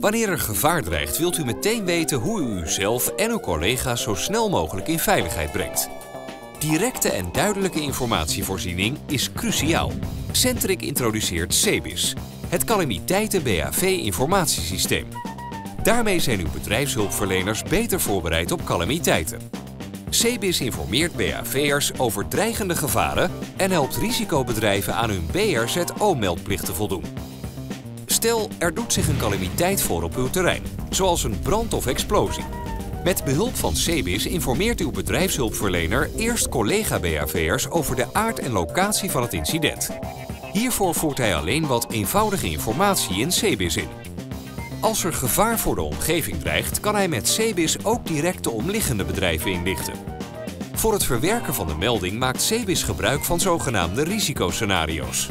Wanneer er gevaar dreigt, wilt u meteen weten hoe u uzelf en uw collega's zo snel mogelijk in veiligheid brengt. Directe en duidelijke informatievoorziening is cruciaal. Centric introduceert CEBIS, het calamiteiten BAV informatiesysteem. Daarmee zijn uw bedrijfshulpverleners beter voorbereid op calamiteiten. CEBIS informeert BAV'ers over dreigende gevaren en helpt risicobedrijven aan hun BRZO-meldplicht te voldoen. Stel, er doet zich een calamiteit voor op uw terrein, zoals een brand of explosie. Met behulp van CEBIS informeert uw bedrijfshulpverlener eerst collega-BAV'ers over de aard en locatie van het incident. Hiervoor voert hij alleen wat eenvoudige informatie in CEBIS in. Als er gevaar voor de omgeving dreigt, kan hij met CEBIS ook direct de omliggende bedrijven inlichten. Voor het verwerken van de melding maakt CEBIS gebruik van zogenaamde risicoscenario's.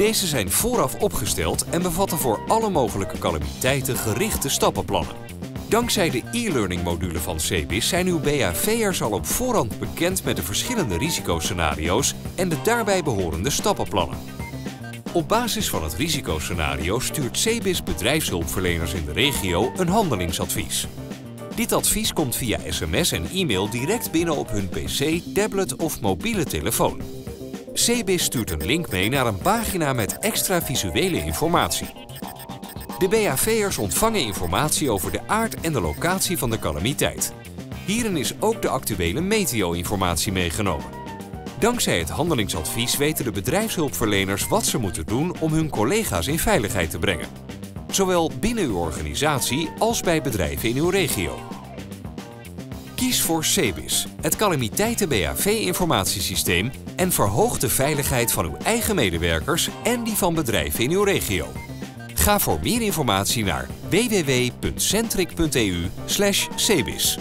Deze zijn vooraf opgesteld en bevatten voor alle mogelijke calamiteiten gerichte stappenplannen. Dankzij de e-learning module van CEBIS zijn uw BAV'ers al op voorhand bekend met de verschillende risicoscenario's en de daarbij behorende stappenplannen. Op basis van het risicoscenario stuurt CEBIS bedrijfshulpverleners in de regio een handelingsadvies. Dit advies komt via sms en e-mail direct binnen op hun pc, tablet of mobiele telefoon. CBIS stuurt een link mee naar een pagina met extra visuele informatie. De BAV'ers ontvangen informatie over de aard en de locatie van de calamiteit. Hierin is ook de actuele meteo-informatie meegenomen. Dankzij het handelingsadvies weten de bedrijfshulpverleners wat ze moeten doen om hun collega's in veiligheid te brengen. Zowel binnen uw organisatie als bij bedrijven in uw regio. Kies voor CEBIS, het calamiteiten BAV-informatiesysteem en verhoog de veiligheid van uw eigen medewerkers en die van bedrijven in uw regio. Ga voor meer informatie naar www.centric.eu/cebis.